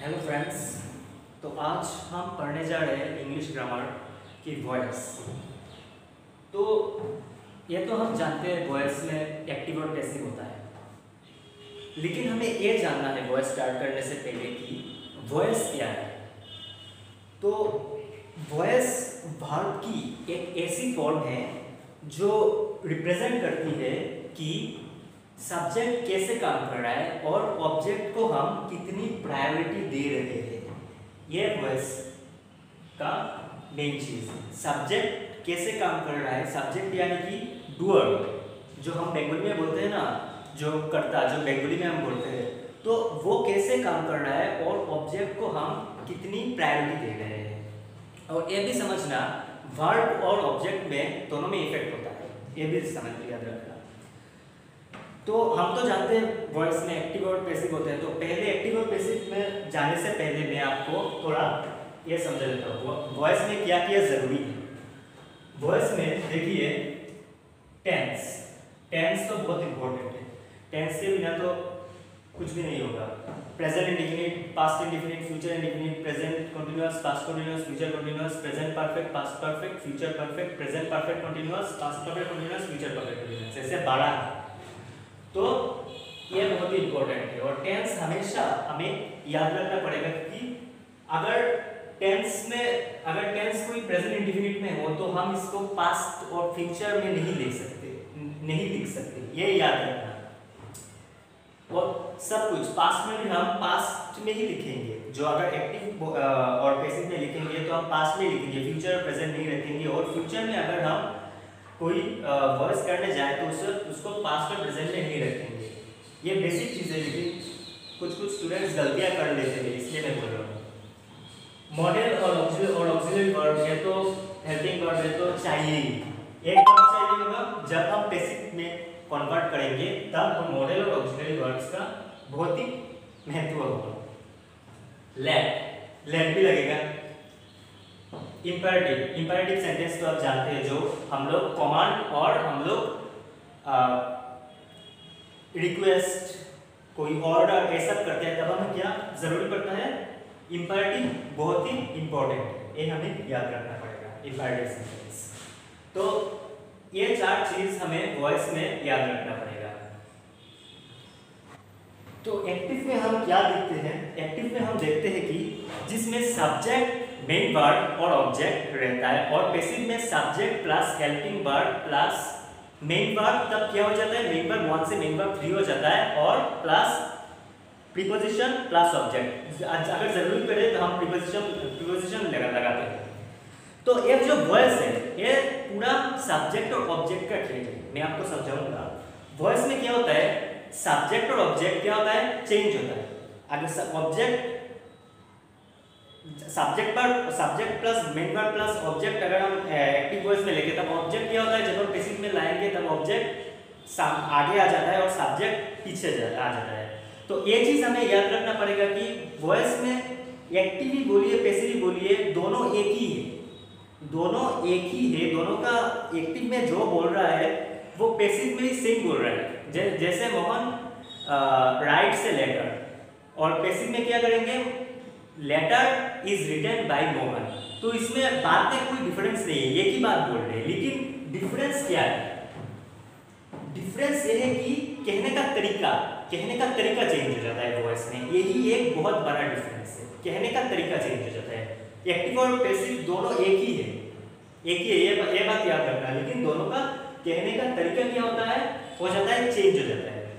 Hello friends तो आज हम पढ़ने जा रहे हैं इंग्लिश ग्रामर की वॉयस तो ये तो हम जानते हैं वॉयस में एक्टिव और पैसिव होता है. लेकिन हमें ये जानना है वॉयस स्टार्ट करने से पहले कि वॉयस क्या है? तो वॉयस भारत की एक ऐसी फॉर्म है जो रिप्रेजेंट करती है कि सब्जेक्ट कैसे काम कर रहा है और ऑब्जेक्ट को हम कितनी प्रायोरिटी दे रहे हैं। ये वॉइस का मेन चीज़ सब्जेक्ट कैसे काम कर रहा है? सब्जेक्ट यानी कि डूअर जो हम बंगाली में बोलते हैं ना, जो करता, जो बंगाली में हम बोलते हैं तो वो कैसे काम कर रहा है और ऑब्जेक्ट को हम कितनी प्रायोरिटी दे रहे हैं। और ये भी समझना वर्ब और ऑब्जेक्ट में दोनों में इफ़ेक्ट होता है। ये भी समझ याद रखना। तो हम तो जानते हैं वॉइस में एक्टिव और पैसिव होते हैं। तो पहले एक्टिव और पैसिव में जाने से पहले मैं आपको थोड़ा ये समझा देता हूँ। वॉइस में क्या क्या ज़रूरी है? वॉइस में देखिए टेंस टेंस तो बहुत इंपॉर्टेंट है। टेंस के बिना तो कुछ भी नहीं होगा। Present indefinite past indefinite future indefinite present continuous past continuous future continuous present perfect past perfect future perfect present perfect continuous past perfect continuous future perfect continuous ऐसे बारह है। तो ये बहुत ही इंपॉर्टेंट है और टेंस हमेशा हमें याद रखना पड़ेगा कि अगर टेंस में, अगर टेंस कोई प्रेजेंट इंडिफिनिट में हो तो हम इसको पास्ट और फ्यूचर में नहीं लिख सकते, नहीं लिख सकते, ये याद रखना। और सब कुछ पास्ट में भी हम पास्ट में ही लिखेंगे। जो अगर एक्टिव और पैसिव में लिखेंगे तो हम पास्ट में लिखेंगे फ्यूचर प्रेजेंट नहीं रखेंगे। और फ्यूचर में अगर हम कोई वर्स करने जाए तो उसे, उसको पास्ट और प्रेजेंट में नहीं रखेंगे। ये बेसिक चीज़ें लेकिन कुछ कुछ स्टूडेंट्स गलतियाँ कर लेते हैं, इसलिए मैं बोल रहा हूँ। मॉडल और ऑक्सिलरी वर्ब है तो हेल्पिंग वर्ब है तो चाहिए ही। एक कब चाहिए होगा, जब हम बेसिक में कन्वर्ट करेंगे, तब हम मॉडल और ऑक्सिलरी वर्ब्स का बहुत ही महत्व होगा। लेट लेट भी लगेगा। इंपेरेटिव इंपेरेटिव सेंटेंस तो आप जानते हैं जो हम लोग कमांड और हम लोग रिक्वेस्ट कोई ऑर्डर ये सब करते हैं, तब हमें क्या ज़रूरी पड़ता है? इंपेरेटिव बहुत ही इंपॉर्टेंट ये हमें याद रखना पड़ेगा इंपेरेटिव सेंटेंस तो ये चार चीज़ हमें वॉइस में याद रखना पड़ेगा। तो एक्टिव में हम क्या देखते हैं? एक्टिव में हम देखते हैं कि जिसमें सब्जेक्ट मेन वर्ड और ऑब्जेक्ट रहता है और पैसिव में subject plus helping word plus main word तब क्या हो जाता है? मेन वर्ड वन से मेन वर्ड थ्री हो जाता है और प्लस प्रीपोजिशन प्लस ऑब्जेक्ट अगर ज़रूरी पड़े तो हम प्रीपोजिशन प्रीपोजिशन लगा, लगाते हैं। तो ये जो वॉइस है, ये पूरा सब्जेक्ट और ऑब्जेक्ट का खेल है। मैं आपको समझाऊँगा। वॉइस में क्या होता है? सब्जेक्ट और ऑब्जेक्ट क्या होता है? चेंज होता है। अगर ऑब्जेक्ट सब्जेक्ट पर subject plus main verb plus object अगर हम एक्टिव वॉइस में लेके तब ऑब्जेक्ट क्या होता है? जब हम पैसिव में लाएँगे तब ऑब्जेक्ट आगे आ जाता है और सब्जेक्ट पीछे आ जाता है। तो ये चीज़ हमें याद रखना पड़ेगा कि वॉइस में एक्टिव ही बोलिए पैसिव ही बोलिए दोनों एक ही है। दोनों एक ही है दोनों का एक्टिव में जो बोल रहा है वो पैसिव में ही सेम बोल रहा है। जै, जैसे मोहन राइट से लेटर और पैसिव में क्या करेंगे? Letter is written by Mohan तो इसमें बात में कोई डिफरेंस नहीं है एक ही बात बोल रहे हैं लेकिन डिफरेंस क्या है? डिफरेंस ये है कि कहने का तरीका कहने का तरीका चेंज हो जाता है वॉइस में। यही एक बहुत बड़ा डिफरेंस है। कहने का तरीका चेंज हो जाता है। एक्टिव और पैसिव दोनों एक ही है। एक ही है ये, ये बात याद रखना। लेकिन दोनों का कहने का तरीका क्या होता है? हो जाता है चेंज हो जाता है।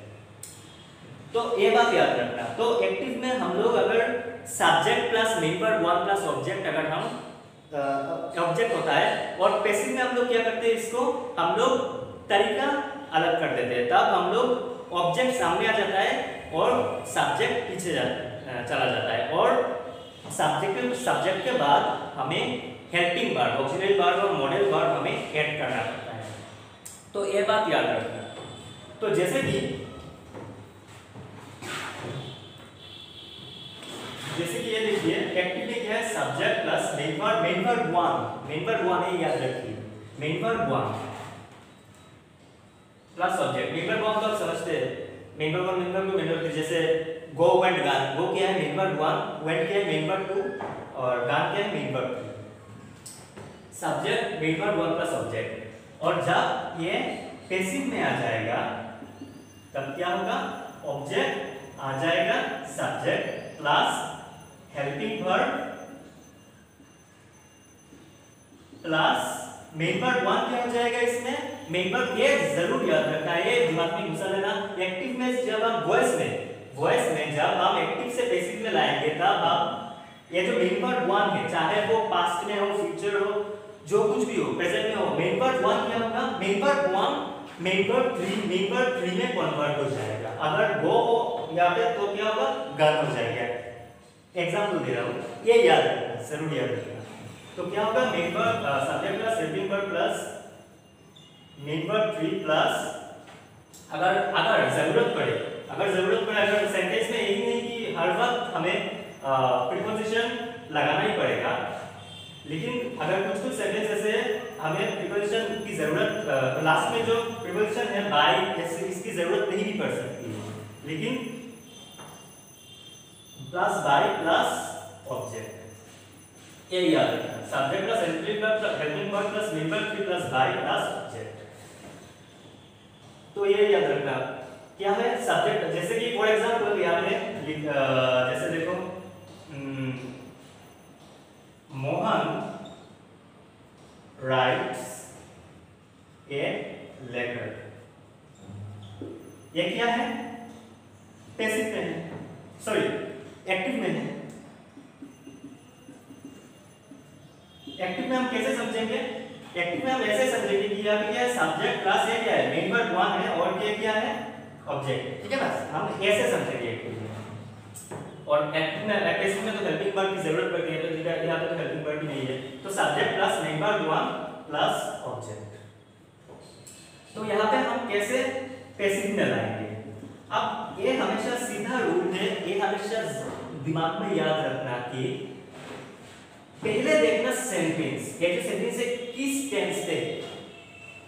तो ये बात याद रखना। तो एक्टिव में हम लोग अगर subject plus word one plus object अगर हम ऑब्जेक्ट होता है और पैसिव में हम लोग क्या करते हैं इसको? हम लोग तरीका अलग कर देते हैं। तब हम लोग ऑब्जेक्ट सामने आ जाता है और सब्जेक्ट पीछे जा, चला जाता है। और सब्जेक्ट सब्जेक्ट के बाद हमें हेल्पिंग वर्ड ऑक्सिलरी वर्ड और मॉडल वर्ड हमें ऐड करना पड़ता है। तो ये बात याद रखना। तो जैसे कि जैसे कि ये देखिए एक्टिव में क्या है subject plus main word main word one main word one है याद रखिए। Main word one plus subject main word one तो आप समझते हैं। Main word one main word two main word जैसे गो वेंट गान गो क्या है? मेन वर्ब वन वेंट क्या है? मेन वर्ब टू और गान क्या है? Main verb three subject main verb one plus object और जब ये पैसिव में आ जाएगा, तब क्या होगा? ऑब्जेक्ट आ जाएगा subject plus helping verb plus main verb one क्या हो जाएगा इसमें? मेन वर्ब ये ज़रूर याद रखना है ये दिमाग में घुसा लेना। एक्टिव में जब हम वॉइस में वॉइस में जब हम एक्टिव से पैसिव में लाएँगे, तब हम ये जो मेन वर्ब वन है, चाहे वो पास्ट में हो फ्यूचर हो, जो कुछ भी हो प्रेजेंट में हो मेन वर्ब वन क्या होगा? Main verb one main verb three main verb three में कन्वर्ट हो जाएगा। अगर गो हो यहाँ पे तो क्या होगा? गन हो जाएगा। एग्ज़ाम्पल दे रहा हूँ। ये याद रखना, ज़रूर याद रखना। तो क्या होगा? Verb subject plus helping verb plus main verb three plus अगर अगर ज़रूरत पड़े, अगर ज़रूरत पड़े, अगर सेंटेंस में यही नहीं कि हर वक्त हमें प्रीपोजिशन लगाना ही पड़ेगा, लेकिन अगर कुछ कुछ सेंटेंस ऐसे हमें प्रीपोजिशन की ज़रूरत लास्ट में जो प्रीपोजिशन है बाय इसकी ज़रूरत नहीं भी पड़ सकती। लेकिन प्लस बाय प्लस ऑब्जेक्ट ये याद रखना। Subject plus helping verb helping verb plus main verb plus by plus object तो ये याद रखना। क्या है? सब्जेक्ट जैसे कि फॉर एग्जांपल यहाँ पे जैसे देखो मोहन राइट्स ए लेटर ये क्या है? पैसिव में है सॉरी एक्टिव में है। एक्टिव में हम कैसे समझेंगे? एक्टिव में हम ऐसे समझेंगे कि यहाँ पे क्या है? सब्जेक्ट प्लस ये क्या है? मेन वर्ब वन है और क्या क्या है? ऑब्जेक्ट ठीक है ना? हम ऐसे समझेंगे एक्टिव में और एक्टिव में एक्टिव में तो हेल्पिंग वर्ब की ज़रूरत पड़ती है तो यहाँ पे तो हेल्पिंग वर्ब नहीं है। तो subject plus main verb one plus object तो यहाँ पे हम कैसे पैसिव में लाएँगे? अब ये हमेशा सीधा रूल है, ये हमेशा दिमाग में याद रखना कि पहले देखना सेंटेंस ये जो सेंटेंस है किस टेंस पे?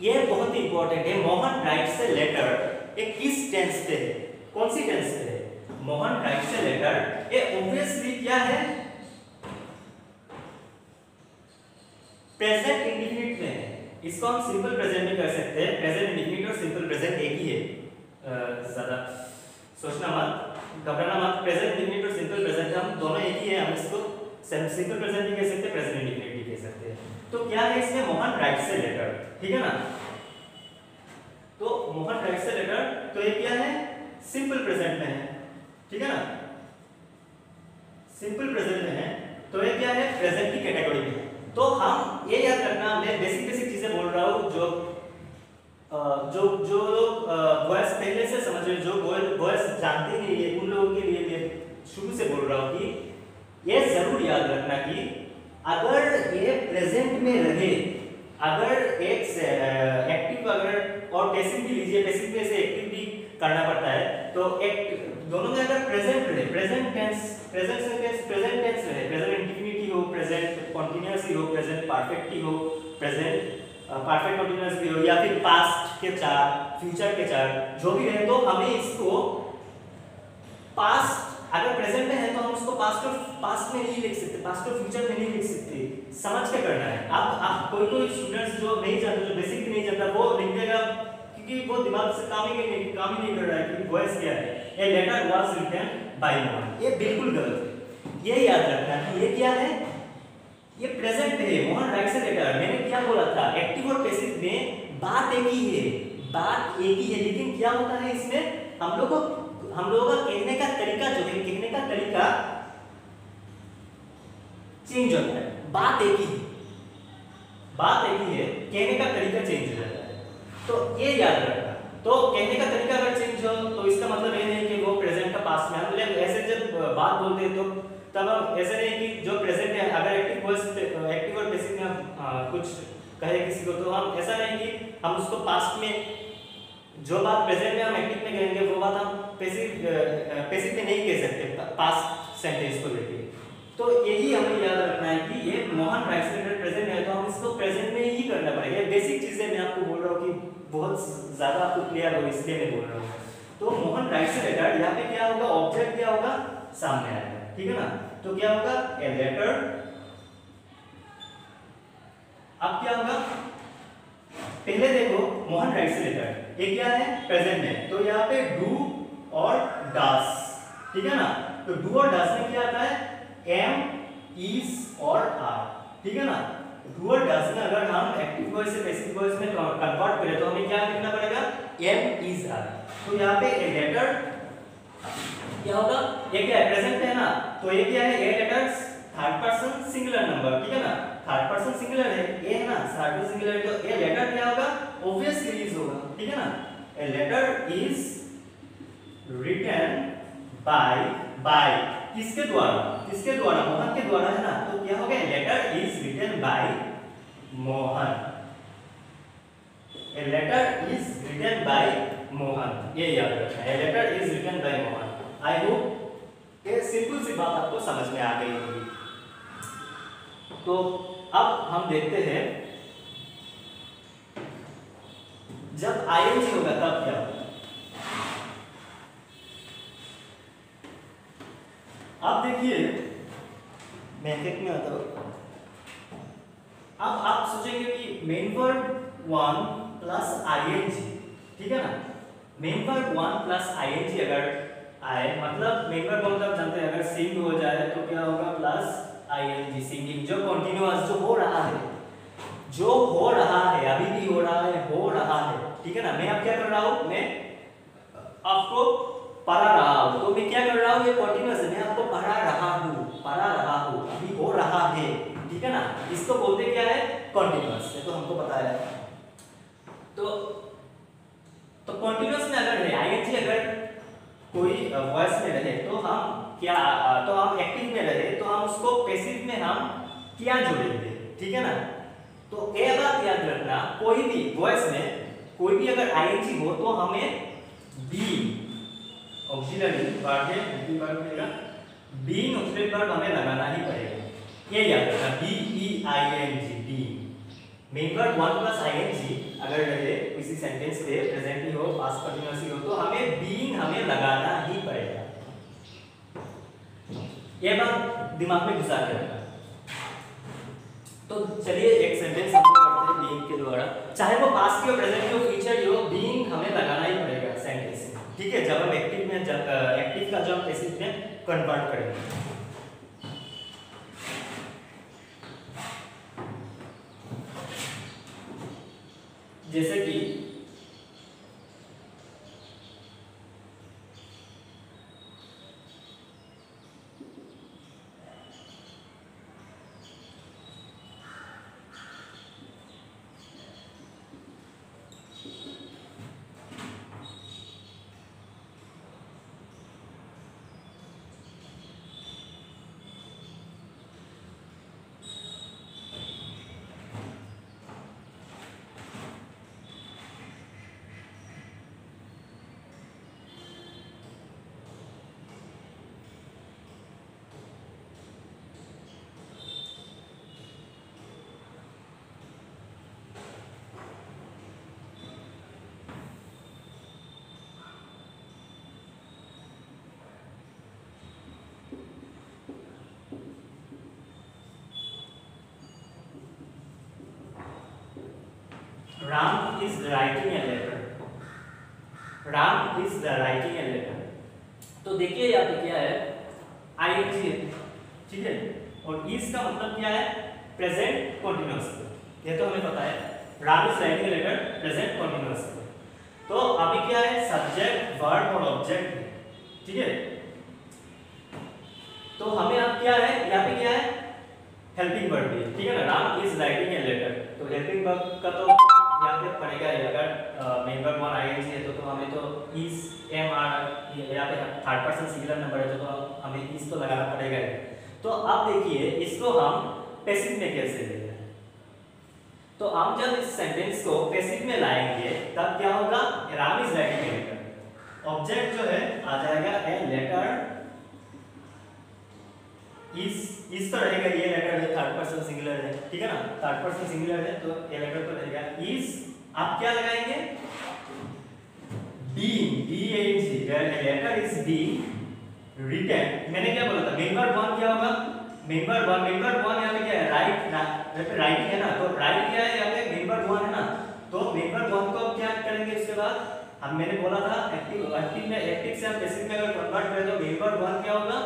ये बहुत इंपॉर्टेंट है, मोहन राइट से लेटर ये किस टेंस पे? है कौन सी टेंस पे? है मोहन राइट से लेटर ये ऑब्वियसली क्या है? प्रेजेंट इंडिफिनिट में है। इसको हम सिंपल प्रेजेंट में कर सकते हैं प्रेजेंट इंडिफिनिट और सिंपल प्रेजेंट एक ही है। ज़्यादा सोचना मत, घबराना मत। प्रेजेंट इंडिफिनिट और सिंपल प्रेजेंट हम दोनों एक ही है, हम इसको सिंपल प्रेजेंट भी कह सकते हैं प्रेजेंट इंडिफिनिट भी कह सकते हैं। तो क्या है इसमें मोहन राइट से लेटर ठीक है ना? तो मोहन राइट से लेटर तो ये क्या है? सिंपल प्रेजेंट में है, ठीक है ना? सिंपल प्रेजेंट में है तो ये क्या है? प्रेजेंट की कैटेगरी में तो हम ये याद रखना, मैं बेसिक बेसिक चीज़ें बोल रहा हूँ, जो जो जो लोग वॉइस पहले से समझ रहे जो वॉइस जानते नहीं है उन लोगों के लिए मैं शुरू से बोल रहा हूँ कि ये ज़रूर याद रखना कि अगर ये प्रेजेंट में रहे, अगर एक एक्टिव अगर, और पैसिव भी लीजिए पैसिव में से एक्टिव भी करना पड़ता है तो एक, दोनों में अगर प्रेजेंट रहे present tense present sentence present tense रहे प्रेजेंट इंडिफिनिटी हो प्रेजेंट कंटीन्यूअस हो प्रेजेंट परफेक्ट हो प्रेजेंट परफेक्ट कंटीन्यूअस भी हो या फिर पास्ट के चार फ्यूचर के चार, जो भी रहे तो हमें इसको पास्ट अगर प्रेजेंट में है तो हम उसको पास्ट और पास्ट में नहीं लिख सकते पास्ट और फ्यूचर में नहीं लिख सकते। समझ के करना है। अब आप कोई कोई स्टूडेंट्स जो नहीं जानते, जो बेसिक नहीं जानता, वो लिख देगा क्योंकि वो दिमाग से काम ही नहीं, काम ही नहीं कर रहा है, कि वॉइस क्या है। A letter was written by Mohan ये बिल्कुल गलत है। ये याद रखना है, ये क्या है? ये प्रेजेंट है, मोहन राइट से लेटर मैंने क्या बोला था? एक्टिव और पैसिव में बात एक ही है। बात एक ही है, लेकिन क्या होता है इसमें? हम लोग को हम लोगों का कहने का तरीका जो है, कहने का तरीका चेंज होता है। बात एक ही बात एक ही है, कहने का तरीका चेंज हो जाता है। तो ये याद रखना। तो कहने का तरीका अगर चेंज हो तो इसका मतलब ये नहीं कि वो प्रेजेंट का पास में मतलब ऐसे जब बात बोलते हैं तो तब हम ऐसे नहीं कि जो प्रेजेंट है अगर एक्टिव वॉइस एक्टिव और पैसिव में कुछ कहे किसी को तो हम ऐसा नहीं कि हम उसको पास्ट में जो बात प्रेजेंट में हम एक्टिव में कहेंगे, वो बात हम पैसिव पैसिव में नहीं कह सकते पास्ट सेंटेंस को लेके। तो यही हमें याद रखना है कि ये मोहन राइट प्रेजेंट है तो हम इसको प्रेजेंट में ही करना पड़ेगा। बेसिक चीज़ें मैं आपको बोल रहा हूँ कि बहुत ज़्यादा आपको क्लियर हो, इसलिए मैं बोल रहा हूँ। तो मोहन राइट्स ए लेटर यहाँ पे क्या होगा? ऑब्जेक्ट क्या होगा? सामने आएगा ठीक है ना? तो क्या होगा? ए लेटर अब क्या होगा? पहले देखो, मोहन राइट्स ए लेटर ये क्या है? प्रेजेंट में तो यहाँ पे डू और डस ठीक है ना? तो डू और डस में क्या आता है? एम इज़ और आर ठीक है ना? डू और डस में अगर हम एक्टिव वॉइस से पैसिव वॉइस में कन्वर्ट करें तो हमें क्या लिखना पड़ेगा? एम इज़ आर तो यहाँ पे ए लेटर क्या होगा? ये क्या है प्रेजेंट है ना? तो ये क्या है? A letters third person singular number ठीक है ना? थर्ड पर्सन सिंगुलर है ए है ना? थर्ड पर्सन सिंगुलर तो ए लेटर क्या होगा? ऑब्वियसली इज़ होगा, ठीक है ना? A letter is written by by किसके द्वारा? किसके द्वारा? मोहन के द्वारा, है ना? तो क्या होगा letter is written by Mohan. A letter is written by Mohan. ये याद रखना है। Letter is written by Mohan. I hope simple सी बात आपको समझ में आ गई होगी। तो अब हम देखते हैं, जब आईएनजी होगा तब क्या होगा? अब देखिए मैं एक में आता हूँ अब आप सोचेंगे कि main word one plus I N G ठीक है ना? Main word one plus I N G अगर आए। मतलब मेन वर्ड मतलब जानते हैं, अगर सिंग हो जाए तो क्या होगा? प्लस आईएनजी सिंगिंग जो कंटिन्यूअस जो हो रहा है। जो हो रहा है, अभी भी हो रहा है, हो रहा है। ठीक है ना? मैं अब क्या कर रहा हूँ? मैं आपको पढ़ा रहा हूँ। तो मैं क्या कर रहा हूँ? ये कंटिन्यूअस मैं आपको पढ़ा रहा हूँ, पढ़ा रहा हूँ। अभी हो रहा है। ठीक है ना? इसको बोलते क्या है? कंटिन्यूअस ये तो हमको पता है। तो तो कंटिन्यूअस में अगर है आईएनजी अगर कोई वॉइस में रहे तो हम क्या तो हम एक्टिव में रहे तो हम उसको पैसिव में हम क्या जोड़ेंगे, ठीक है ना? तो ये बात याद रखना, कोई भी वॉइस में, कोई भी अगर आईएनजी हो तो हमें बी ऑक्सिलरी वर्ब है बी वर्ब मिलेगा हमें लगाना ही पड़ेगा। ये याद रखना B E I N G be main one plus I N G अगर रहे किसी सेंटेंस पे प्रेजेंट ही हो पास्ट कंटीन्यूअस ही तो हमें बीइंग हमें लगाना ही पड़ेगा। ये बात दिमाग में घुसा के रखना। तो चलिए एक सेंटेंस हम करते हैं बीइंग के द्वारा। चाहे वो पास्ट की हो प्रेजेंट की हो फ्यूचर की हो बीइंग हमें लगाना ही पड़ेगा सेंटेंस में ठीक है, जब हम एक्टिव में एक्टिव का जब पैसिव में कन्वर्ट करेंगे। जैसे कि is writing a letter. Ram is writing a letter. तो देखिए यहाँ पे क्या है? आईएनजी है ठीक है? और इस का मतलब क्या है? प्रेजेंट कंटीन्यूअस ये तो हमें पता है। Ram is writing a letter present continuous तो अभी क्या है? सब्जेक्ट वर्ब और ऑब्जेक्ट ठीक है? तो हमें अब क्या है? यहाँ पे क्या है? हेल्पिंग वर्ब भी ठीक है ना? Ram is writing a letter तो हेल्पिंग वर्ब का तो पे पड़ेगा अगर वर्ब वन आईएनजी है तो तो हमें तो इज़ एम आर यहाँ पे थर्ड पर्सन सिंगुलर नंबर है तो, तो हमें इस तो लगाना पड़ेगा तो अब देखिए इसको हम पैसिव में कैसे लेंगे तो हम जब इस सेंटेंस को पैसिव में लाएँगे तब क्या होगा? Ram is writing letter object जो है आ जाएगा ए लेटर इस इस तो रहेगा ये लेटर है थर्ड पर्सन सिंगुलर है ठीक है ना? थर्ड पर्सन सिंगुलर है तो ये लेटर तो रहेगा इस आप क्या लगाएँगे? Being b a n g a letter is being written. मैंने क्या बोला था? मेंबर वन क्या होगा? मेंबर वन मेंबर वन यहाँ पे क्या है? राइट यहाँ पे राइट है ना? तो राइट क्या है? यहाँ पे मेंबर वन है ना? तो मेंबर वन को अब क्या करेंगे इसके बाद? हम मैंने बोला था एक्टिव एक्टिव में एक्टिव से हम पैसिव में अगर कन्वर्ट करें तो मेंबर वन क्या होगा?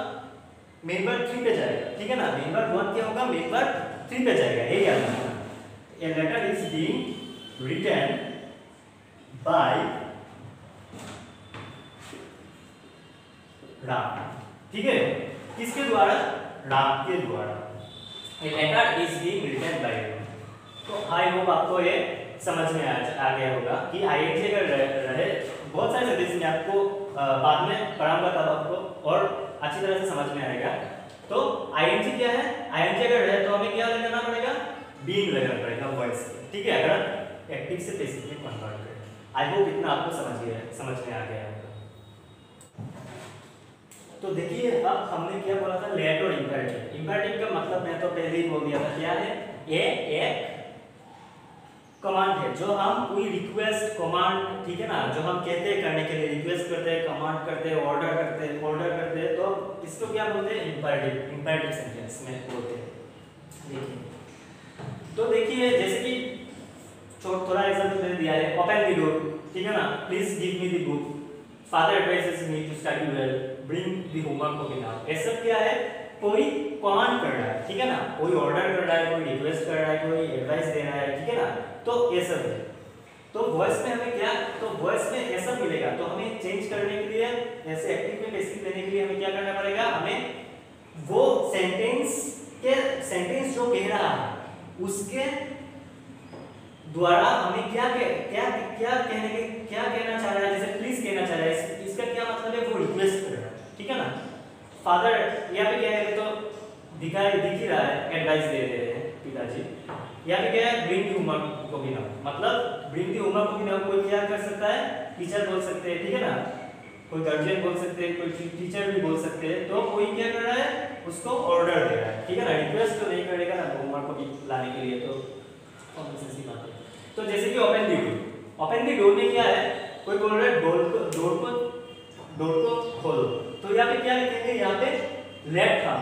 मेंबर थ्री पे जाएगा। ठीक है ना? मेंबर वन क्या होगा? मेंबर थ्री पे जाएगा। यही याद रखना। a letter is being written by Ram ठीक है? किसके द्वारा? राम के द्वारा. Letter is being written by Ram तो आई होप आपको ये समझ में आ, आ गया होगा कि आईएनजी अगर रहे, बहुत सारे सेंटेंस में आपको बाद में पढ़ाऊँगा तब आपको और अच्छी तरह से समझ में आएगा। तो आईएनजी क्या है? आईएनजी अगर रहे तो हमें क्या लगाना पड़ेगा? बीइंग लगाना पड़ेगा वॉइस ठीक है? अगर एक्टिव से पैसिव में कन्वर्ट करें। आई होप इतना आपको समझ गया, समझ में आ गया होगा। तो देखिए, अब हमने क्या बोला था? लेट और इंपैरेटिव इंपैरेटिव का मतलब मैं तो पहले ही बोल दिया था, क्या है? ए एक कमांड है। जो हम कोई रिक्वेस्ट कमांड ठीक है ना? जो हम कहते हैं करने के लिए रिक्वेस्ट करते हैं कमांड करते हैं ऑर्डर करते हैं ऑर्डर करते हैं तो इसको क्या बोलते हैं? इंपैरेटिव इंपैरेटिव सेंटेंस में बोलते हैं। देखिए। तो देखिए, जैसे कि थोड़ा एग्जांपल मैंने दिया है। ओपन द डोर ठीक है ना? Please give me the book father advises me to study well bring the homework okay now सब क्या है कोई कमांड कर रहा है, ठीक है ना? कोई ऑर्डर कर रहा है, कोई रिक्वेस्ट कर रहा है, कोई एडवाइस दे रहा है, ठीक है ना? तो ये सब है। तो वॉइस में हमें क्या तो वॉइस में सब मिलेगा। तो हमें चेंज करने के लिए, ऐसे एक्टिव में पैसिव लेने के लिए हमें क्या करना पड़ेगा? हमें वो सेंटेंस के सेंटेंस जो कह रहा है, उसके द्वारा हमें क्या क्या क्या क्या कहने के, क्या कहना चाह रहा है? जैसे प्लीज़ कहना चाह रहा है। इसका क्या मतलब है? वो रिक्वेस्ट कर रहा है। ठीक है ना? फादर यहाँ पे क्या है? तो दिखाई, दिख ही रहा है। एडवाइस दे रहे हैं पिताजी। यहाँ पे क्या है? ब्रिंग दी होमवर्क को भी नाउ मतलब ब्रिंग दी होमवर्क को भी नाउ कोई क्या कर सकता है? टीचर बोल सकते हैं। ठीक है ना? कोई गार्जियन बोल सकते हैं, कोई टीचर भी बोल सकते हैं। तो कोई क्या कर रहा है? उसको ऑर्डर दे रहा है। ठीक है ना? रिक्वेस्ट तो नहीं करेगा ना होमवर्क को भी लाने के लिए तो कॉमन सेंस की बात है। तो जैसे कि open the door open the door में क्या है? कोई बोल रहा है, डोर को डोर को डोर को खोलो। तो यहाँ पे क्या लिखेंगे? यहाँ पे लेफ़्ट हम।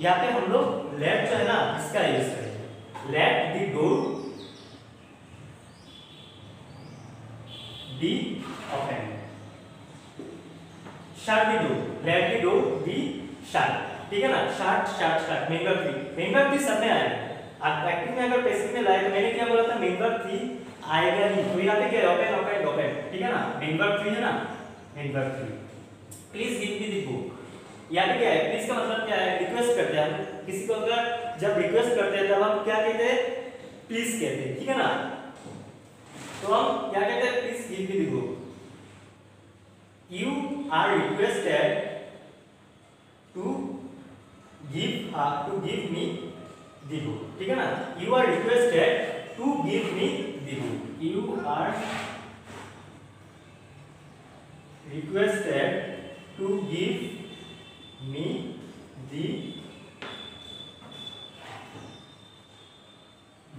यहाँ पे हम लोग लेफ़्ट जो है ना इसका यूज़ करेंगे? Let the door be open shut the door let the door be shut ठीक है ना? Shut shut shut member three member three सब में आएगा आप एक्टिव में अगर पैसिव में लाए तो मैंने क्या बोला था मेंबर थ्री आएगा ही तो यहाँ पे क्या ओपन ओपन ओपन ठीक है ना मेंबर थ्री है ना member three please give me the book यहाँ पे क्या है? प्लीज़ का मतलब क्या है? रिक्वेस्ट करते हैं। किसी को अगर जब रिक्वेस्ट करते हैं, तब हम क्या कहते हैं? प्लीज़ कहते हैं। ठीक है ना? तो हम क्या कहते हैं? Please give me the book you are requested to give to give me the book ठीक है ना? You are requested to give me the book you are requested to give me the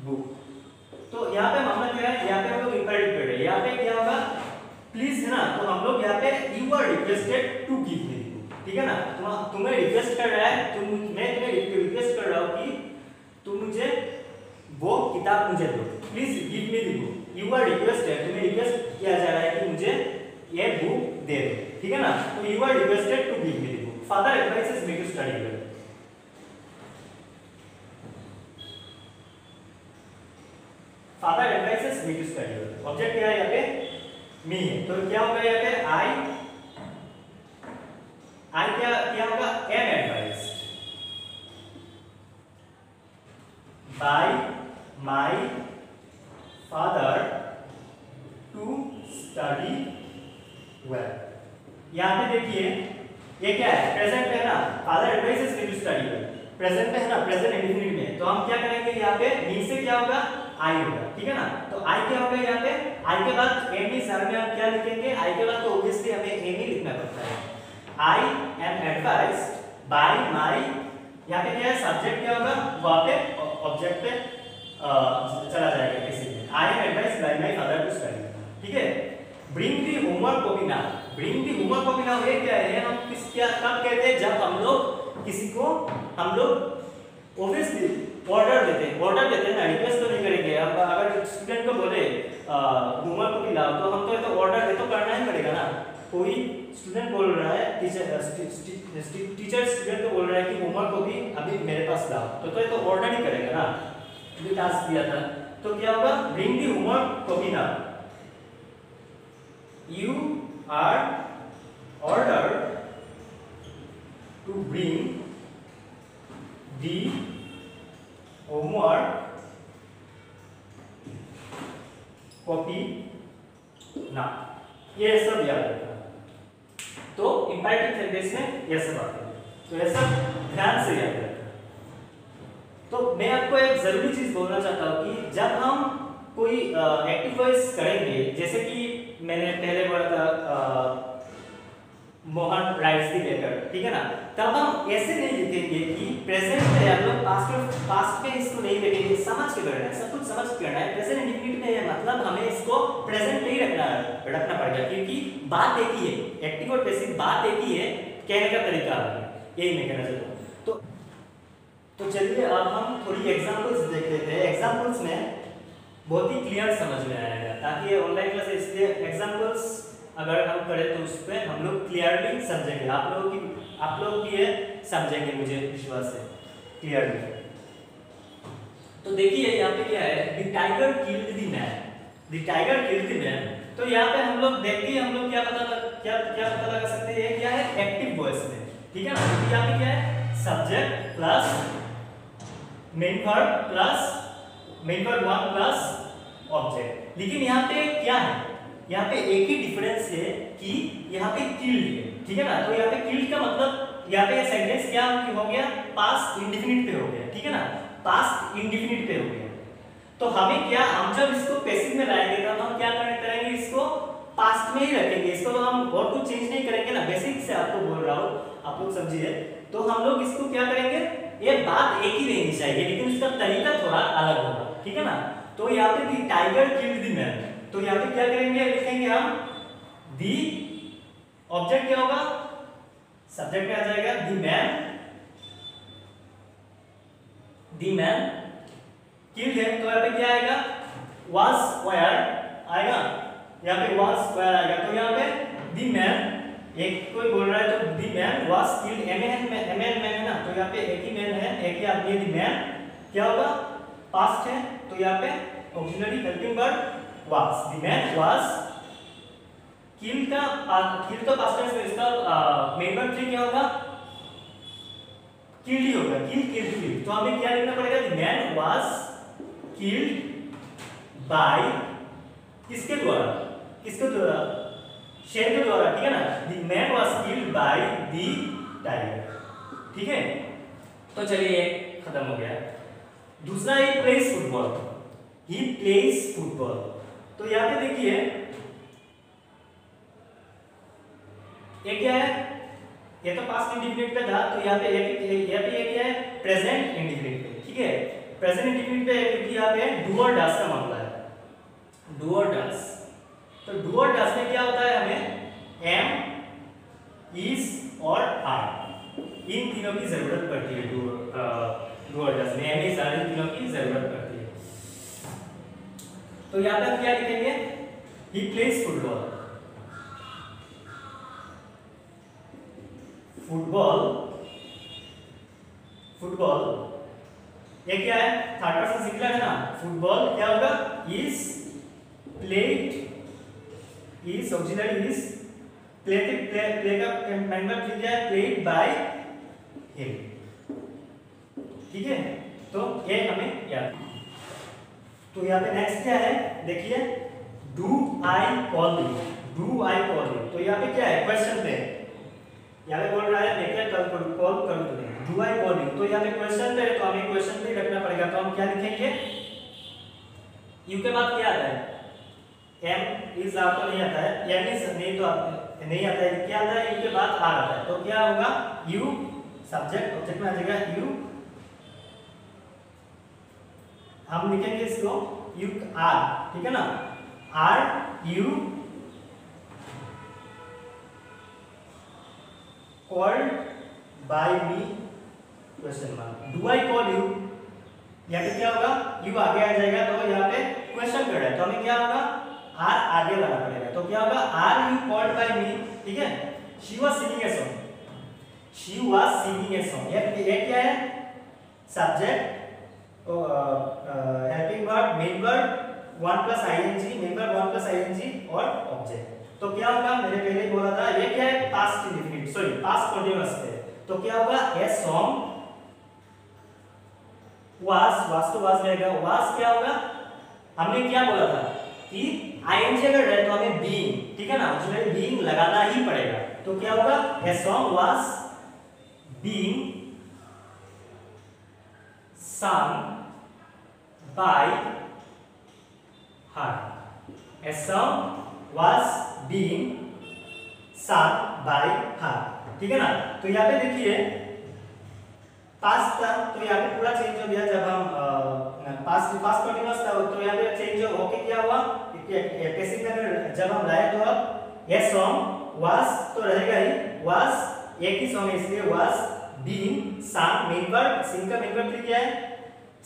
book. तो यहाँ पे मामला क्या है? यहाँ पे हम लोग रहे हैं। यहाँ पे क्या होगा? प्लीज़ है ना? तो हम लोग यहाँ पे you are requested to give me ठीक है ना? तुम तुम्हें रिक्वेस्ट कर रहा है, तुम मैं तुम्हें रिक्वेस्ट कर रहा हूँ कि तुम मुझे वो किताब मुझे दो। Please give me the book you are requested तुम्हें रिक्वेस्ट किया जा रहा है कि मुझे ये बुक दे दो। ठीक है ना? तो you are requested to give me the book father advises me to study well father advises me to study well object क्या है यहाँ पे? मी है। तो क्या होगा यहाँ पे? आई आई क्या क्या होगा? Am advise by my father to study well यहाँ पे देखिए, ये क्या है? प्रेजेंट है ना father advises to study well present है ना प्रेजेंट इंडेफिनिट में। तो हम क्या करेंगे यहाँ पे? से क्या होगा? आई होगा। ठीक है ना? तो आई क्या होगा यहाँ पे? आई के बाद एम ही सर में हम क्या लिखेंगे? आई के बाद तो ऑब्वियसली हमें एम ही लिखना पड़ता है। I am advise by my यहाँ पे क्या है? सब्जेक्ट क्या होगा? वहाँ पे ऑब्जेक्ट पे चला जाएगा किसी में। I am advise by my father to study ठीक है? Bring the homework copy now bring the homework copy now ये क्या है? हम किस, क्या, कब कहते हैं? जब हम लोग किसी को, हम लोग ऑब्वियसली ऑर्डर देते हैं। ऑर्डर देते हैं ना रिक्वेस्ट तो नहीं करेंगे। अब अगर स्टूडेंट को बोले होमवर्क कॉपी लाओ तो हम तो ये ऑर्डर दे तो करना ही पड़ेगा ना। कोई स्टूडेंट बोल रहा है टीचर टीचर स्टूडेंट को बोल रहा है कि होमवर्क कॉपी अभी मेरे पास लाओ। तो तो तो ऑर्डर ही करेगा ना। अभी टास्क दिया था तो क्या होगा? Bring the homework copy now you are order to bring the homework copy now. ये सब याद रखना। तो इंपैरेटिव सेंटेंस में ये सब आते हैं। तो ये सब ध्यान से याद रखना। तो मैं आपको एक ज़रूरी चीज़ बोलना चाहता हूँ कि जब हम कोई एक्टिव वॉइस करेंगे, जैसे कि मैंने पहले बोला था मोहन राइट्स दी लेटर ठीक है ना? तब हम ऐसे नहीं लिखेंगे कि प्रेजेंट में हम लोग पास्ट में पास्ट में इसको नहीं लिखेंगे, समझ के करना है, सब कुछ समझ के करना है। प्रेजेंट इंडिफिनिट में है मतलब हमें इसको प्रेजेंट नहीं रखना रखना पड़ेगा क्योंकि बात एक ही है एक्टिव और पैसिव बात एक ही है, कहने का तरीका है, यही मैं कहना चाहता हूँ। तो तो चलिए अब हम थोड़ी एग्जांपल्स देख लेते हैं। एग्जांपल्स में बहुत ही क्लियर समझ में आएगा ताकि ऑनलाइन क्लास इसलिए एग्जांपल्स अगर हम करें तो उस पर हम लोग क्लियरली समझेंगे। आप लोगों की आप लोग भी ये समझेंगे मुझे विश्वास है क्लियरली तो देखिए यहाँ पे क्या है? The tiger killed the man the tiger killed the man तो यहाँ पे हम लोग देखते हम लोग क्या पता लग, क्या क्या पता लगा सकते हैं क्या है? एक्टिव वॉइस में। ठीक है? ना यहाँ पे क्या है? Subject plus main verb plus main verb one plus object लेकिन यहाँ पे क्या है? यहाँ पे एक ही डिफरेंस है कि यहाँ पे किल्ड है। ठीक है ना? तो यहाँ पे किल्ड का मतलब यहाँ पे सेंटेंस क्या हो गया? पास्ट इंडिफिनिट पे हो गया। ठीक है ना? पास्ट इंडिफिनिट पे हो गया। तो हमें क्या, हम जब इसको पैसिव में लाएँगे, तब हम क्या करेंगे? इसको पास्ट में ही रखेंगे। इसको तो हम और कुछ चेंज नहीं करेंगे ना। बेसिक से आपको बोल रहा हूँ। आप लोग समझिए। तो हम लोग इसको क्या करेंगे? ये बात एक ही रहनी चाहिए, लेकिन उसका तरीका थोड़ा अलग होगा, ठीक है ना? तो यहाँ पे the tiger killed the man तो यहाँ पे क्या करेंगे, लिखेंगे हम? दी ऑब्जेक्ट क्या होगा? सब्जेक्ट क्या आ जाएगा the man the man killed है तो यहाँ पे क्या आएगा? वाज स्क्वायर आएगा? यहाँ पे वाज स्क्वायर आएगा. तो यहाँ पे दी मैन एक कोई बोल रहा है तो the man was killed M N M N man है ना? तो यहाँ पे एक ही मैन है, एक ही आदमी दी मैन क्या होगा? पास्ट है तो यहाँ पे auxiliary helping verb was the man was kill का किल तो पास्ट टेंस में इसका मेन वर्ब थ्री क्या होगा? किल्ड ही होगा किल किल किल तो हमें क्या लिखना पड़ेगा? The man was killed by किसके द्वारा? किसके द्वारा? शेर के द्वारा, ठीक है ना? The man was killed by the tiger ठीक है? तो चलिए, खत्म हो गया। दूसरा he plays football he plays football तो यहाँ पे देखिए, ये क्या है? ये तो पास्ट इंडिफिनिट पे था तो यहाँ पे यहाँ पे ये क्या है? प्रेजेंट इंडिफिनिट पे, ठीक है? प्रेजेंट इंडिफिनिट पे, क्योंकि यहाँ पे डू और डस का मामला है। डू और डस तो डू और डस में क्या होता है हमें? एम इज़ और आर इन तीनों की ज़रूरत पड़ती है डू और डस में एम इज़ आर इन तीनों की ज़रूरत पड़ती है। तो यहाँ पे क्या लिखेंगे? He plays football football football ये क्या है? थर्ड पर्सन सिंगुलर है ना? फुटबॉल क्या होगा? Is played is auxiliary is play play play का मेंबर क्या है प्लेड बाय हिम ठीक है? तो ये हमें याद तो यहाँ पे नेक्स्ट क्या है? देखिए do I call you do I call you तो यहाँ पे क्या है? क्वेश्चन पे। यहाँ पे बोल रहा है क्या कल करूँ, कॉल करूँ तुम्हें डू आई कॉल यू तो यहाँ पे क्वेश्चन पे तो हमें क्वेश्चन पे रखना पड़ेगा। तो हम क्या लिखेंगे? यू के बाद क्या आता है? एम इज़ आपको नहीं आता है एम इज़ नहीं तो आपको नहीं आता है, क्या आता है? E इनके बाद आर आता है। तो क्या होगा? यू सब्जेक्ट ऑब्जेक्ट में आ जाएगा यू हम लिखेंगे इसको यू आर ठीक है ना? Are you called by me question mark do I call you या फिर क्या होगा? यू आगे आ जाएगा तो यहाँ पे क्वेश्चन कर रहा है। तो हमें क्या होगा? आर आगे लाना पड़ेगा। तो क्या होगा? Are you called by me ठीक है? She was singing a song she was singing a song ये क्या है? Subject helping verb main verb one plus ING main verb one plus ING और ऑब्जेक्ट तो क्या होगा? मैंने पहले ही बोला था, ये क्या है? Past indefinite sorry past continuous है। तो क्या होगा? ए सॉन्ग वास वास तो वास रहेगा। वास क्या होगा? हमने क्या बोला था? कि आईएनजी अगर रहे तो हमें बीइंग ठीक है ना उसमें बीइंग लगाना ही पड़ेगा। तो क्या होगा? A song was being sung by her. A song was being sung by her. ठीक है ना? तो यहाँ पे देखिए पास्ट था तो यहाँ पे पूरा चेंज हो गया जब हम पास्ट पास्ट कंटीन्यूअस था तो यहाँ पे चेंज होके क्या हुआ। पैसिव में जब हम लाए तो अब ये सॉन्ग वाज तो रहेगा ही वाज एक ही सॉन्ग है, इसलिए was being sang main verb sing का मेन वर्ब क्या है।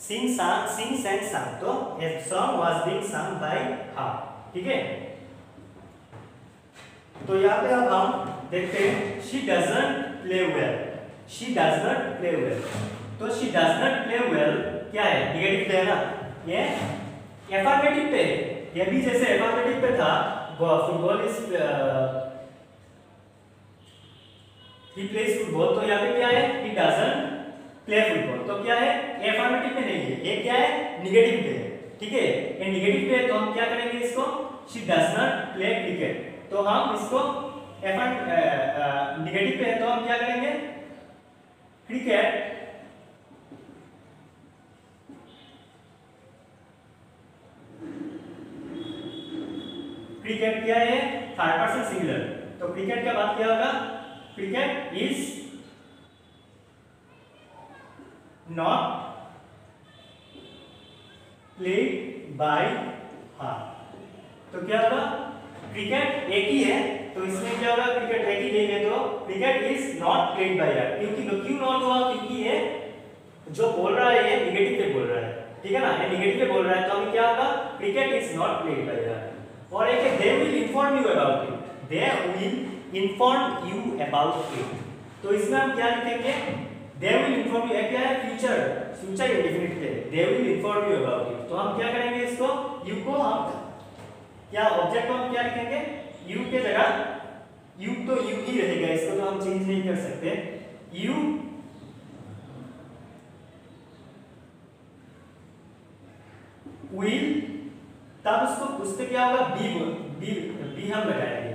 Sing sang sing sang sang तो a song was being sung by her ठीक है? तो यहाँ पे अब हम देखते हैं, she doesn't play well, she does not play well तो she does not play well क्या है? निगेटिव पे है ना? ये एफर्मेटिव पे ये भी जैसे एफर्मेटिव पे था football is he plays football तो यहाँ पे क्या है? ही डजंट प्ले फुटबॉल तो क्या है? एफर्मेटिव पे नहीं है। ये क्या है? निगेटिव पे है। ठीक है? ये निगेटिव पे है तो हम क्या करेंगे इसको? She does not play cricket तो हम इसको निगेटिव पे है तो हम क्या करेंगे? क्रिकेट क्रिकेट क्या है थर्ड पर्सन सिंगुलर तो क्रिकेट का बात क्या होगा? Cricket is not played by her तो क्या होगा? क्रिकेट एक ही है तो इसमें क्या होगा? क्रिकेट एक ही लेंगे तो cricket is not played by her क्योंकि क्यों नॉट हुआ? क्योंकि ये जो बोल रहा है, ये निगेटिव पे बोल रहा है। ठीक है ना? ये निगेटिव पे बोल रहा है तो हमें क्या होगा? Cricket is not played by her और एक they will inform you about it they will inform you about it तो इसमें हम क्या लिखेंगे? दे विल इन्फॉर्म यू क्या है? फ्यूचर फ्यूचर इंडेफिनिट है they will inform you about it तो हम क्या करेंगे इसको? यू को हम क्या ऑब्जेक्ट को हम क्या लिखेंगे? यू के जगह यू तो यू ही रहेगा। इसको तो हम चेंज नहीं कर सकते। यू विल तब उसको उससे क्या होगा? बी बी बी हम लगाएँगे।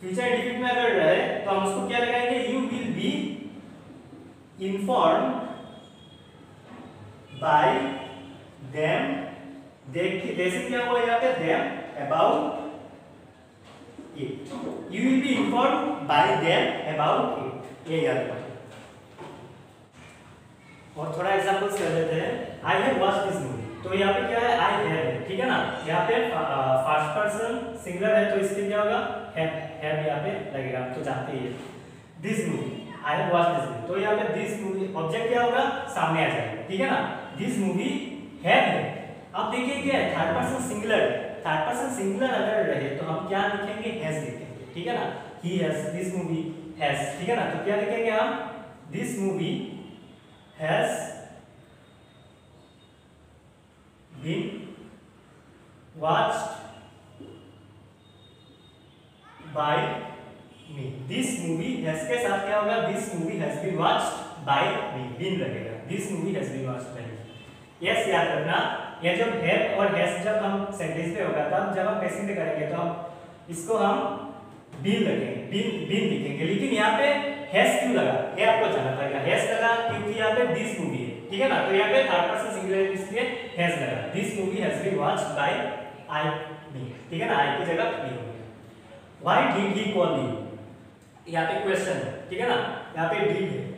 फ्यूचर इंडिफिनिट में अगर रहे तो हम उसको क्या लगाएँगे? You will be inform by them देख जैसे क्या हुआ यहाँ पे? Them about it you will be inform by them about it ये याद रखो और थोड़ा एग्जांपल्स कर लेते हैं। I have watched this movie तो यहाँ पे क्या है? आई हैव ठीक है ना? यहाँ पे फ़र्स्ट पर्सन सिंगुलर है तो इसके क्या होगा? हैव हैव यहाँ पे लगेगा। तो जानते ही this movie I have watched this movie तो यहाँ पे दिस मूवी ऑब्जेक्ट क्या होगा? सामने आ जाएगा। ठीक है ना? दिस मूवी हैव है। अब देखिए क्या है? Third person singular third person singular अगर रहे तो हम क्या लिखेंगे? हैज़ लिखेंगे। ठीक है ना? He has this movie has ठीक है ना? तो क्या लिखेंगे हम? This movie has been watched by me. This movie has, के साथ क्या होगा? This movie has been watched by me. been लगेगा this movie has been watched by me. Yes, याद रखना ये जब have और has जब हम सेंटेंस पे होगा, तब जब हम में करेंगे तो हम इसको हम been लगेंगे been been लिखेंगे। लेकिन यहाँ पे has क्यों लगा? ये आपको जानना पड़ेगा। Has लगा क्योंकि यहाँ पे this movie है। ठीक है ना? तो यहाँ पे थर्ड पर्सन सिंगुलर इसलिए हैज़ लगा। This movie has been watched by I नहीं, ठीक है ना? आई की जगह नहीं गया why did call me यहाँ पे क्वेश्चन है, ठीक है ना? यहाँ पे डी है।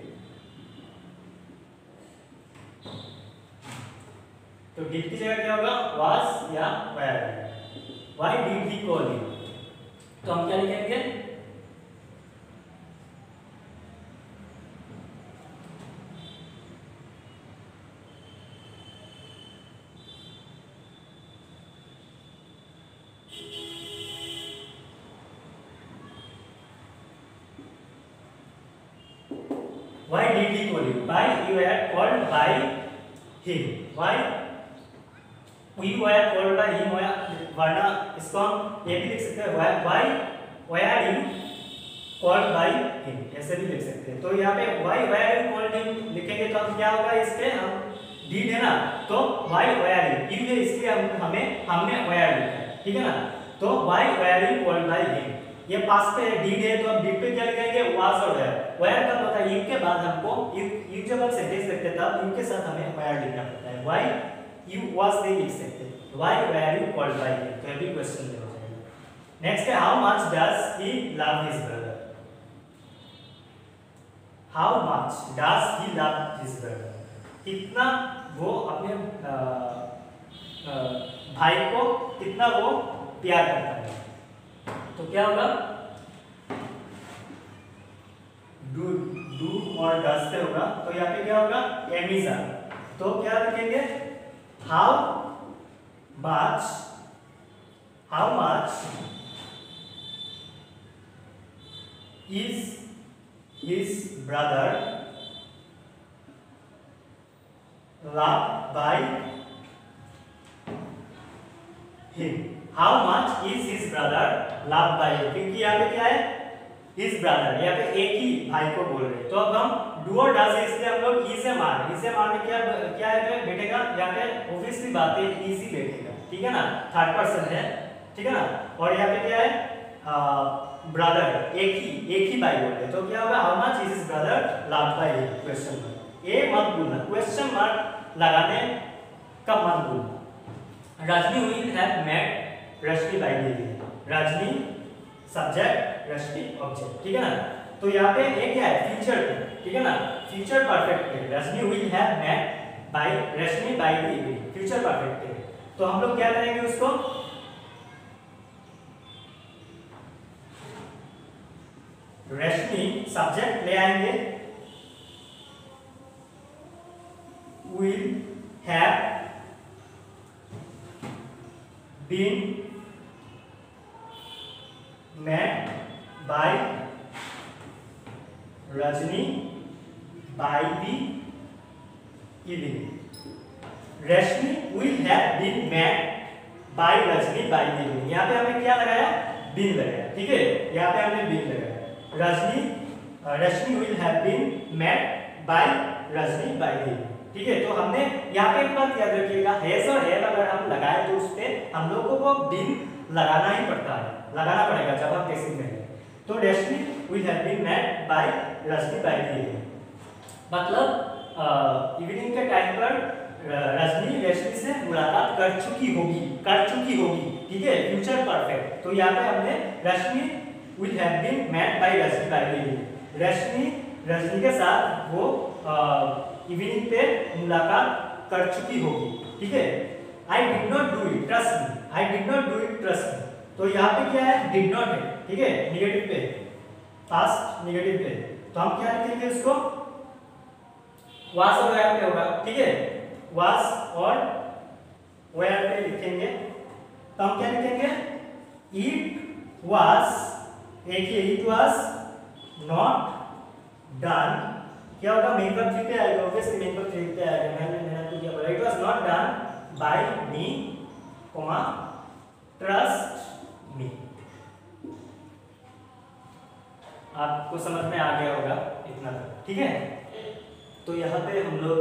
तो डिड की जगह क्या होगा? वास या were why did he call तो हम क्या लिखेंगे? Why did he call you why you were called by him why we were called by him वरना इसको हम ये भी लिख सकते हैं why why why are you called by him ऐसे भी लिख सकते हैं तो यहाँ पे why why are you called him लिखेंगे तो हम क्या होगा इसके हम did है ना तो why why you you इसलिए हम हमें हमने why are है ठीक है ना तो why why are you called by him ये पास पे है डी डे तो हम डी पे क्या लिखेंगे? वाज और वेयर वेयर कब होता है इनके बाद हमको यू जब हम सेंटेंस लिखते तब इनके साथ हमें वेयर लिखना पड़ता है। व्हाई यू वाज नहीं लिख सकते? Why were you called by तो ये भी क्वेश्चन हो जाएगा। नेक्स्ट है how much does he love his brother how much does he love his brother कितना वो अपने आ, आ, भाई को कितना वो प्यार करता है? तो क्या होगा? डू डू और डस से होगा। तो यहाँ पे क्या होगा? एमिजा तो क्या लिखेंगे how much how much is his brother loved by him? How much is his brother loved by him क्योंकि यहाँ पे क्या है? His brother. यहाँ पे एक ही भाई को बोल रहे हैं। तो अब हम डू और डज इसलिए हम लोग ई से मार ई से मारने क्या क्या है बैठेगा? यहाँ पे ऑब्वियसली बात है सी बैठेगा। ठीक है ना? थर्ड पर्सन है। ठीक है ना? और यहाँ पे क्या है? ब्रदर एक ही एक ही भाई बोल रहे तो क्या होगा? How much is his brother loved by him question mark ए मत बोलना क्वेश्चन मार्क लगाने का मत बोलना Rajni will have met Rashmi by the Rajni subject Rashmi object ठीक है ना? तो यहाँ पे एक क्या है फ्यूचर ठीक है ना? फ्यूचर परफेक्ट है Rajni will have met Rashmi by the future perfect है तो हम लोग क्या करेंगे उसको? रश्मि सब्जेक्ट ले आएँगे। Will have been Rajni by the evening Rashmi will have been met by Rajni by the evening यहाँ पे हमने क्या लगाया? बीन लगाया। ठीक है? यहाँ पे हमने बीन लगाया। Rajni Rashmi will have been met by Rajni by the ठीक है? तो हमने यहाँ पे एक बात याद रखिएगा। हैज़ और हैव अगर हम लगाए तो उस पे हम लोगों को बीन लगाना ही पड़ता है। लगाना पड़ेगा जब हम कैसे में तो Rashmi will have been met by Rajni by the मतलब इवनिंग के टाइम पर रजनी रश्मि से मुलाकात कर चुकी होगी, कर चुकी होगी, ठीक है? फ्यूचर परफेक्ट तो यहाँ पे हमने रश्मि will have been met by Rashmi the रश्मि रजनी के साथ वो इवनिंग पे मुलाकात कर चुकी होगी, ठीक है? I did not do it trust me I did not do it trust me तो यहाँ पे क्या है? डिड नॉट है, ठीक है? निगेटिव पे। पास्ट निगेटिव पे। तो हम क्या लिखेंगे इसको वास और वेयर पे होगा, ठीक है? वास और वेयर पे लिखेंगे। तो हम क्या लिखेंगे? इट एक ही इट वाज नॉट डन। क्या होगा? मेन वर्ब थ्री पे आएगा ऑब्वियसली मेन वर्ब थ्री पे आएगा। मैंने मैंने तो क्या बोला? It was not done by me comma trust me आपको समझ में आ गया होगा इतना तक, ठीक है? तो यहाँ पे हम लोग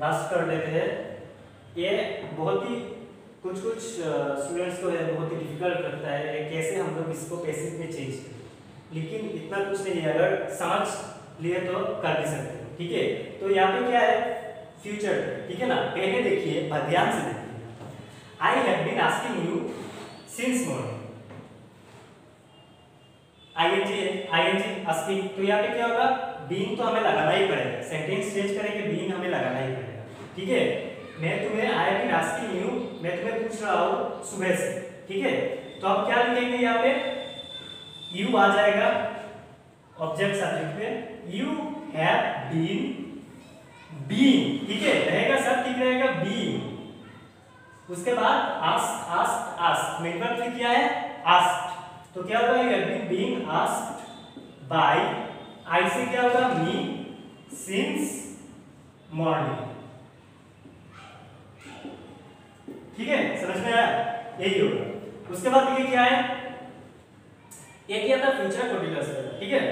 लास्ट कर लेते हैं। ये बहुत ही कुछ कुछ स्टूडेंट्स को है, बहुत ही डिफ़िकल्ट लगता है कैसे हम लोग इसको पैसिव में चेंज करें। लेकिन इतना कुछ नहीं है, अगर समझ लिए तो कर भी सकते हैं, ठीक है? तो यहाँ पे क्या है? फ्यूचर ठीक है ना? पहले देखिए ध्यान से देखिए। I have been asking you since morning ING ING asking तो यहाँ पे क्या होगा? बीइंग तो हमें लगाना ही पड़ेगा। सेंटेंस चेंज करेंगे बीइंग हमें लगाना ही पड़ेगा। ठीक है? मैं तुम्हें आई बीन आस्किंग यू मैं तुम्हें पूछ रहा हूँ सुबह से। ठीक है? तो अब क्या लिखेंगे यहाँ पे? यू आ जाएगा ऑब्जेक्ट सब्जेक्ट पे यू हैव बीन बीइंग ठीक है? रहेगा सब, ठीक रहेगा? बीइंग उसके बाद ask ask ask main verb क्या है? आस्क तो क्या होगा you have been being asked by I से क्या होगा मी सिंस मॉर्निंग ठीक है? समझ में आया? यही होगा। उसके बाद ये क्या है? ये क्या था? फ्यूचर कंटीन्यूअस है। ठीक है?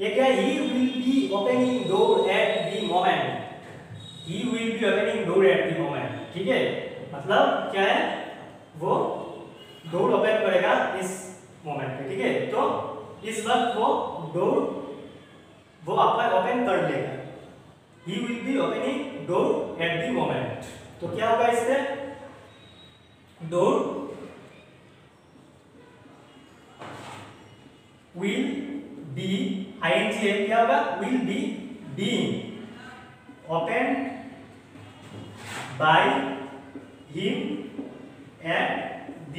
ये क्या है? He will be opening door at the moment he will be opening door at the moment ठीक है? मतलब क्या है? वो डोर ओपन करेगा इस मोमेंट पे ठीक है? तो इस वक्त वो डोर वो आपका ओपन कर लेगा he. Will be opening door at the moment तो क्या होगा इससे डोर विल बी आईएनजी है क्या होगा? Will be being open by him at the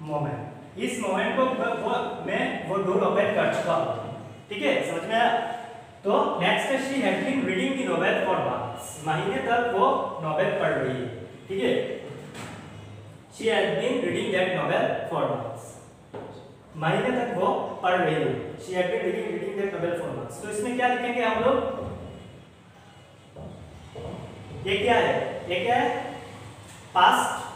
moment इस मोमेंट को वो, मैं वो डोर ओपन कर चुका हूँ। ठीक है? समझ में आया? तो next she had been reading the novel for months महीने तक वो नोवेल पढ़ रही है। ठीक है? She had been reading that novel for months महीने तक वो पढ़ रही है। She had been reading reading that novel for months तो इसमें क्या लिखेंगे हम लोग? ये क्या है? ये क्या है? पास्ट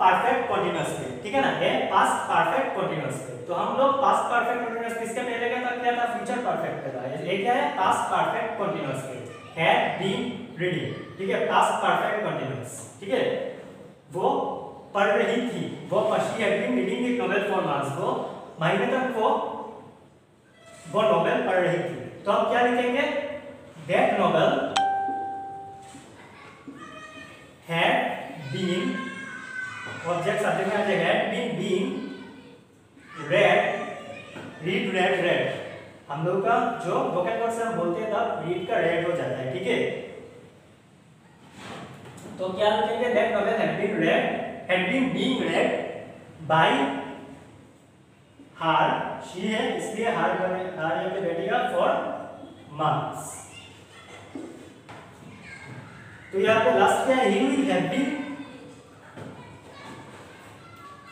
परफेक्ट कंटीन्यूअस पे ठीक है ना? ये पास्ट परफेक्ट कंटीन्यूअस पे तो हम लोग पास्ट परफेक्ट कंटीन्यूअस किसके पहले का था? क्या था? फ्यूचर परफेक्ट का था। ये क्या है? पास्ट परफेक्ट कंटीन्यूअस पे हैड बीन रीडिंग ठीक है? पास्ट परफेक्ट कंटीन्यूअस ठीक है? वो पढ़ रही थी। वो she had been reading the novel for months वो महीने तक वो वो नोवेल पढ़ रही थी। तो हम क्या लिखेंगे? That novel had been object subject में आ जाएगा had been being read read read read हम लोग का जो वोकल वर्ड से हम बोलते हैं तब रीड का रेड हो जाता है, ठीक है? तो क्या लिखेंगे that novel had been read had been being read by her she है, इसलिए हार हार यहाँ पे बैठेगा फॉर मंथ्स तो यहाँ पे लास्ट क्या है? He have been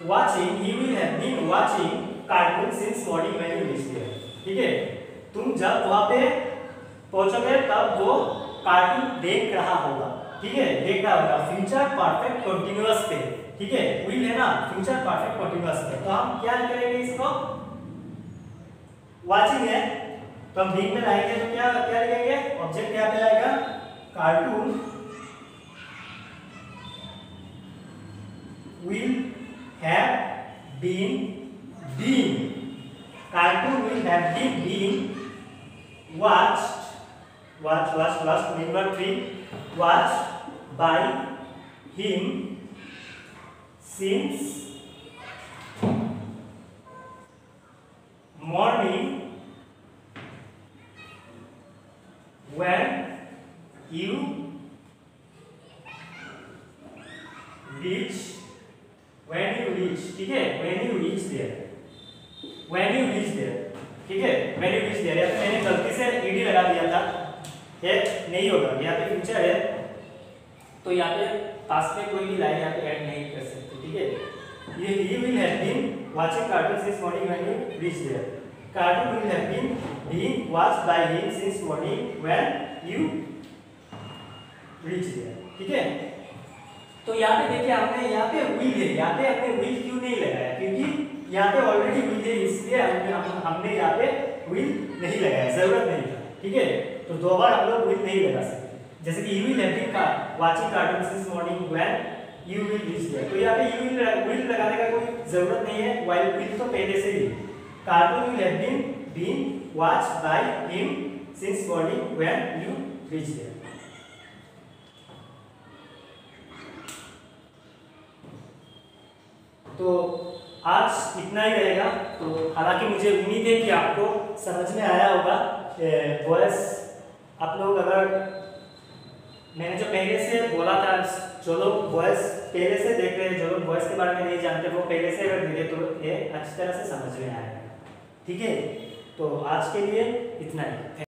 watching he will have been watching cartoon since morning when you reach there ठीक है? तुम जब वहाँ पे पहुंचोगे, तब वो कार्टून देख रहा होगा। ठीक है? देख रहा होगा। फ्यूचर परफेक्ट कंटीन्यूअस पे। ठीक है? विल है ना? फ्यूचर परफेक्ट कंटीन्यूअस पे। तो हम क्या करेंगे इसको? वाचिंग है। तो हम बीइंग में लाएँगे तो क्या क्या लिखेंगे? ऑब्जेक्ट क्या पे आएगा cartoon will have been being cartoon will have been been watched watch watch watch number 3 watched by him since morning when you reach when you reach ठीक है when you reach there when you reach there ठीक है when you reach there या तो मैंने गलती से ed लगा दिया था ये नहीं होगा यहाँ पे फ्यूचर है तो यहाँ पे पास में कोई भी लाइन यहाँ पे ऐड नहीं कर सकते ठीक है ये he will have been watching cartoon since morning when you reach there cartoon will have been being watched by him since morning when you reach there ठीक है तो यहाँ पे देखिए हमने यहाँ पे विल है यहाँ पे हमने विल क्यों नहीं लगाया? क्योंकि यहाँ पे ऑलरेडी विल है इसलिए हमने हम, हमने यहाँ पे विल नहीं लगाया ज़रूरत नहीं था ठीक है? तो दो बार हम लोग विल नहीं लगा सकते। जैसे कि you will have been watching cartoon since morning when you will reach तो यहाँ पे यू विल विल लगाने का कोई ज़रूरत नहीं है व्हाइल विल तो पहले से ही cartoon will have been been watched by him since morning when you reach there तो आज इतना ही रहेगा। तो हालाँकि मुझे उम्मीद है कि आपको समझ में आया होगा वॉइस आप लोग अगर, मैंने जो पहले से बोला था, जो लोग वॉइस पहले से देख रहे हैं, जो लोग वॉइस के बारे में नहीं जानते, वो पहले से अगर देखे तो ये अच्छी तरह से समझ में आएगा ठीक है? तो आज के लिए इतना ही।